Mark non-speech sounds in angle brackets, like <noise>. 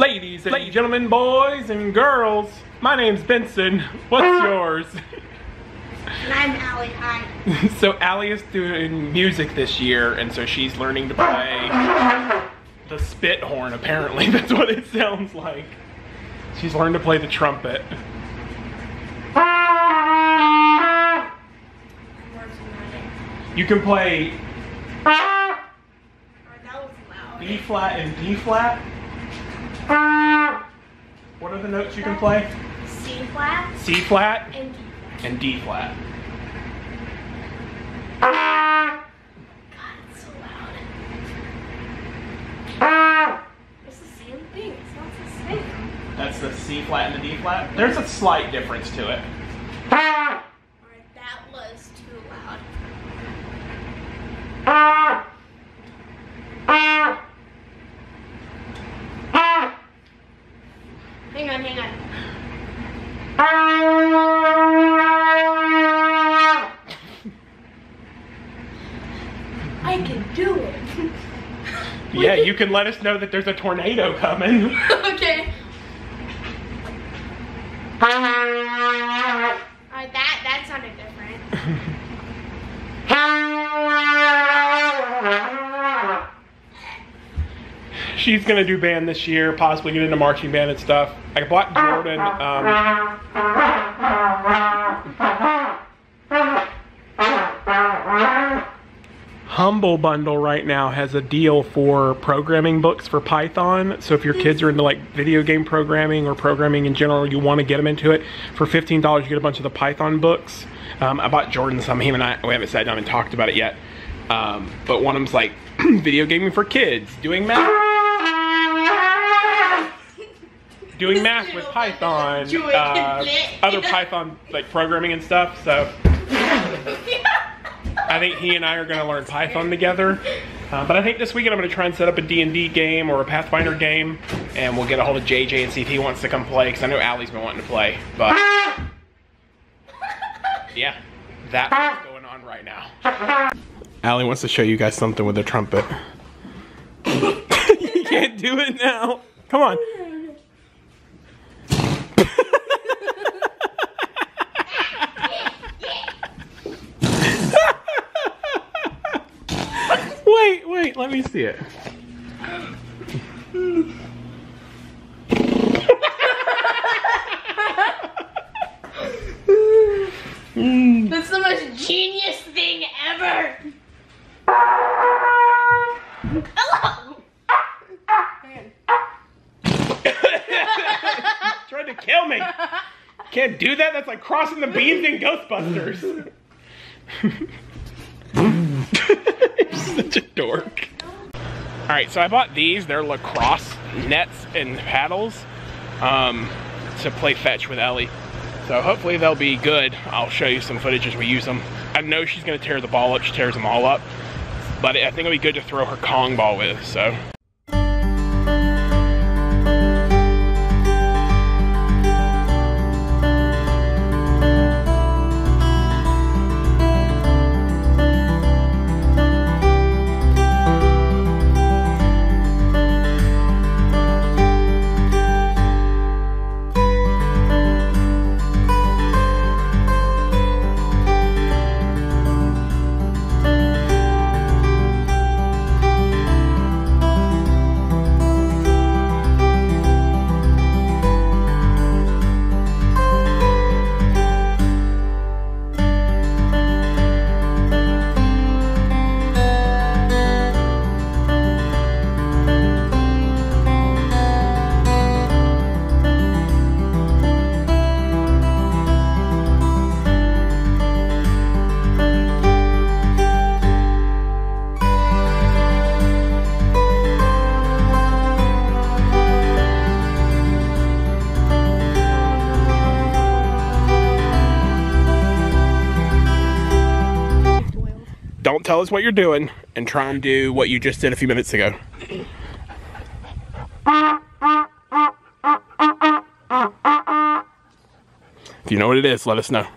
Ladies and gentlemen, boys and girls, my name's Benson. What's <laughs> yours? And I'm Allie. Hi. <laughs> so Allie is doing music this year, and so she's learning to play the spit horn, apparently. <laughs> That's what it sounds like. She's learned to play the trumpet. You can play Alright, that was loud. B flat and D flat. What are the notes you can play? C flat C flat and D. and D flat. God, it's so loud. It's the same thing. It's not the same. That's the C flat and the D flat. There's a slight difference to it. I can do it. <laughs> Yeah, you can let us know that there's a tornado coming. <laughs> okay. Alright, that that sounded different. <laughs> She's gonna do band this year, possibly get into marching band and stuff. I bought Jordan. Um, Humble Bundle right now has a deal for programming books for Python. So if your kids are into like video game programming or programming in general, you want to get them into it. For fifteen dollars, you get a bunch of the Python books. Um, I bought Jordan some. Him and I we haven't sat down and talked about it yet. Um, but one of them's like <clears throat> video gaming for kids, doing math, doing math with Python, uh, other Python like programming and stuff. So. <laughs> I think he and I are going to learn Python together. Uh, but I think this weekend I'm going to try and set up a D&D game or a Pathfinder game, and we'll get a hold of JJ and see if he wants to come play, because I know Allie's been wanting to play. But, <laughs> yeah, that's going on right now. Allie wants to show you guys something with the trumpet. <laughs> you can't do it now. Come on. Let me see it. That's the most genius thing ever. Hello. Tried to kill me. Can't do that. That's like crossing the beams in Ghostbusters. <laughs> You're such a dork. All right, so I bought these. They're lacrosse nets and paddles um, to play fetch with Ellie. So hopefully they'll be good. I'll show you some footage as we use them. I know she's gonna tear the ball up. She tears them all up. But I think it'll be good to throw her Kong ball with, so. Don't tell us what you're doing and try and do what you just did a few minutes ago. If you know what it is, let us know.